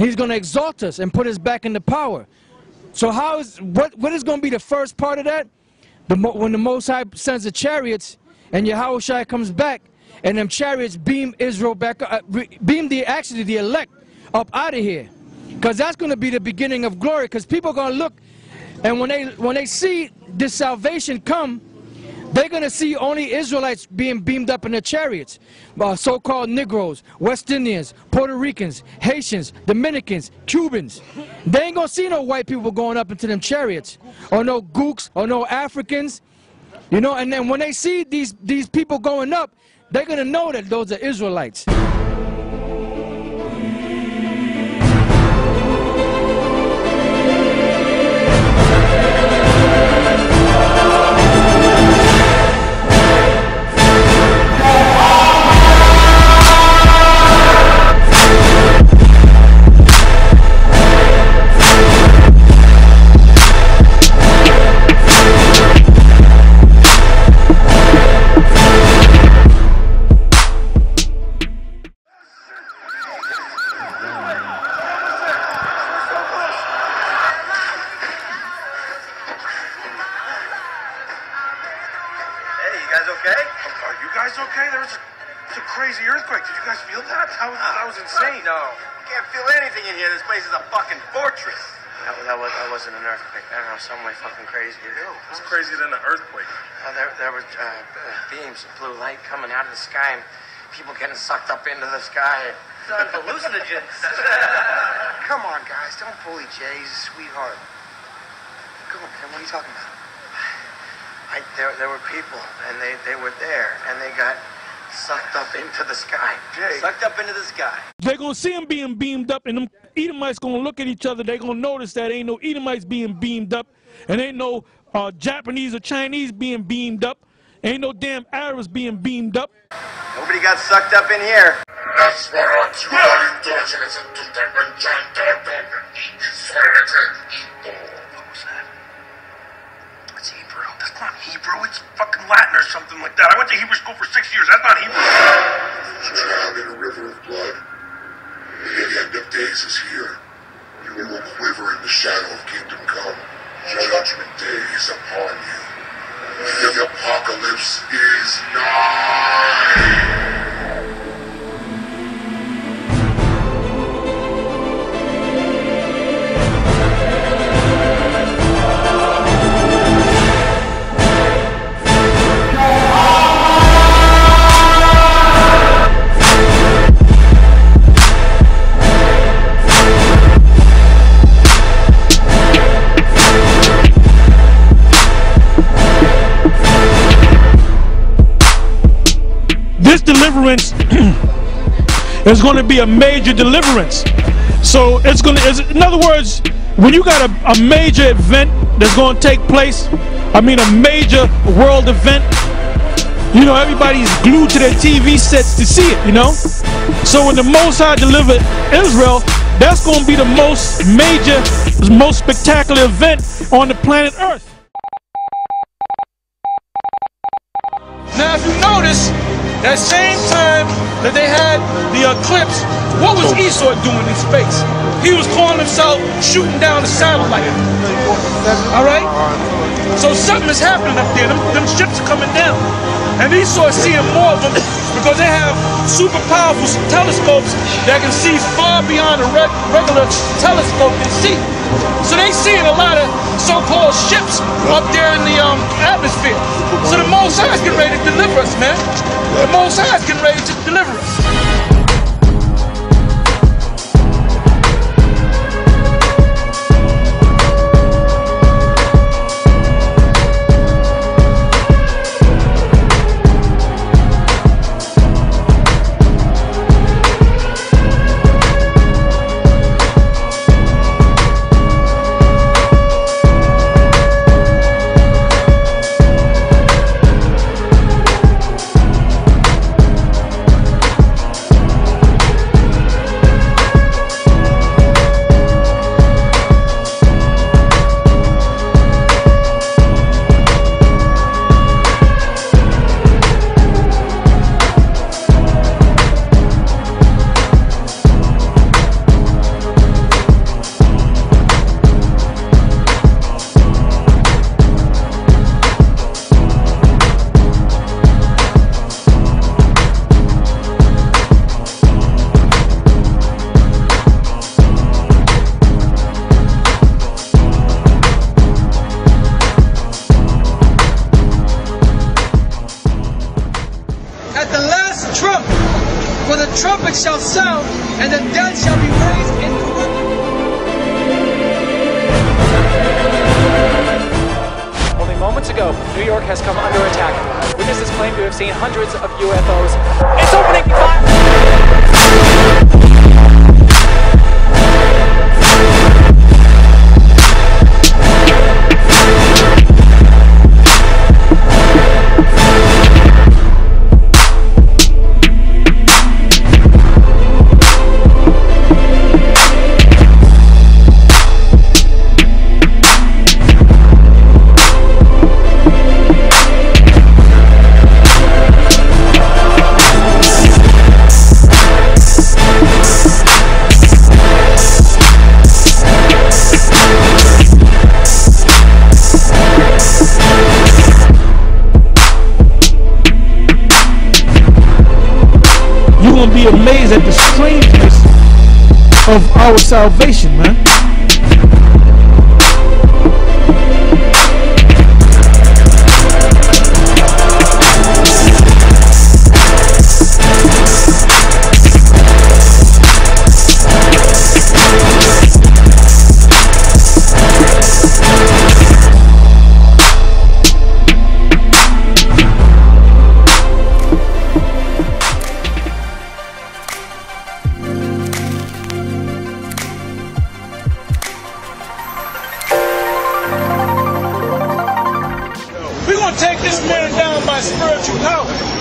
He's going to exalt us and put us back into power. So how is what what is going to be the first part of that? The when the Most High sends the chariots and Yahushua comes back, and them chariots beam Israel back, uh, beam the actually the elect up out of here, because that's going to be the beginning of glory. Because people are going to look, and when they when they see this salvation come, they're going to see only Israelites being beamed up in the chariots. Uh, so-called Negroes, West Indians, Puerto Ricans, Haitians, Dominicans, Cubans. They ain't going to see no white people going up into them chariots. Or no gooks, or no Africans. You know, and then when they see these, these people going up, they're going to know that those are Israelites. You guys okay? Are you guys okay? There was a, was a crazy earthquake. Did you guys feel that? That was, that was insane. No, You can't feel anything in here. This place is a fucking fortress. That, that, was, that wasn't an earthquake. I don't know, some way fucking crazy. It's crazier than an earthquake. Uh, there, there was uh, uh, beams of blue light coming out of the sky and people getting sucked up into the sky. Son, hallucinogens. Come on, guys, don't bully Jay. He's a sweetheart. Come on, man, what are you talking about? I, there, there were people, and they, they were there, and they got sucked up into the sky. Jay. Sucked up into the sky. They're gonna see him being beamed up, and them Edomites gonna look at each other. They're gonna notice that ain't no Edomites being beamed up, and ain't no uh, Japanese or Chinese being beamed up. Ain't no damn Arabs being beamed up. Nobody got sucked up in here. It's Hebrew. Not Hebrew. It's fucking Latin or something like that. I went to Hebrew school for six years. That's not is going to be a major deliverance. So it's going to, it's, in other words, when you got a, a major event that's going to take place, I mean a major world event, you know, everybody's glued to their TV sets to see it, you know? So when the Most High delivered Israel, that's going to be the most major, most spectacular event on the planet Earth. Now, if you notice, that same time that they had the eclipse, what was Esau doing in space? He was calling himself shooting down a satellite. All right? So something is happening up there. Them, them ships are coming down. And Esau is seeing more of them because they have super powerful telescopes that can see far beyond a reg- regular telescope can see. So they seeing a lot of so-called ships up there in the um, atmosphere. So the Most High is getting ready to deliver us, man. The Most High is getting ready to deliver us. New York has come under attack. Witnesses claim to have seen hundreds of UFOs. It's opening fire! Be amazed at the strangeness of our salvation, man. We're gonna take this man down by spiritual power.